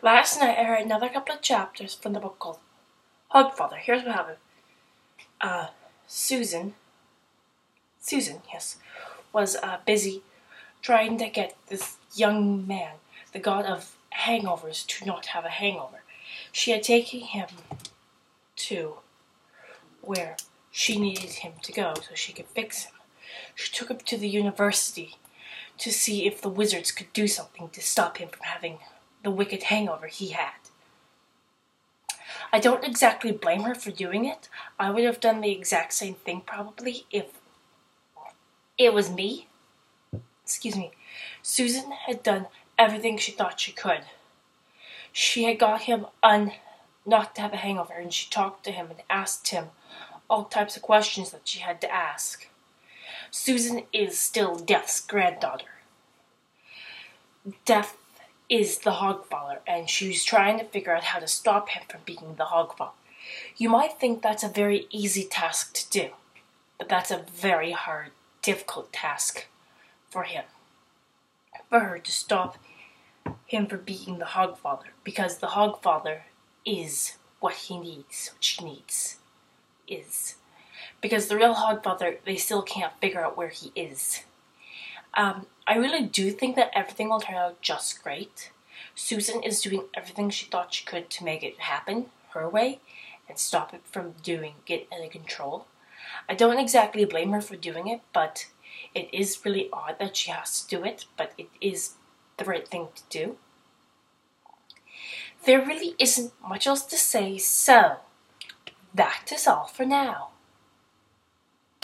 Last night I read another couple of chapters from the book called Hogfather. Here's what happened. Uh, Susan, Susan, yes, was uh, busy trying to get this young man, the god of hangovers, to not have a hangover. She had taken him to where she needed him to go so she could fix him. She took him to the university to see if the wizards could do something to stop him from having the wicked hangover he had. I don't exactly blame her for doing it. I would have done the exact same thing probably if it was me. Excuse me. Susan had done everything she thought she could. She had got him un not to have a hangover and she talked to him and asked him all types of questions that she had to ask. Susan is still Death's granddaughter. Death is the Hogfather, and she's trying to figure out how to stop him from being the Hogfather. You might think that's a very easy task to do, but that's a very hard, difficult task for him. For her to stop him from being the Hogfather, because the Hogfather is what he needs, what she needs, is. Because the real Hogfather, they still can't figure out where he is. Um, I really do think that everything will turn out just great. Susan is doing everything she thought she could to make it happen her way and stop it from doing get out of control. I don't exactly blame her for doing it, but it is really odd that she has to do it, but it is the right thing to do. There really isn't much else to say, so that is all for now.